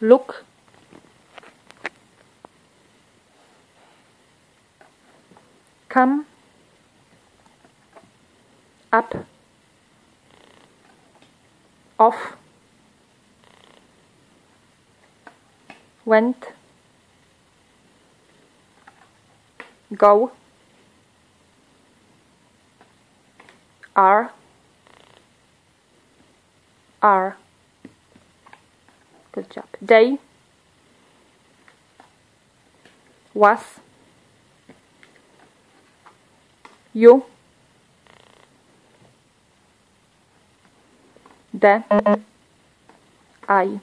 look. Come. Up. Off. Went. Go. Are are good job. They was. You. The. I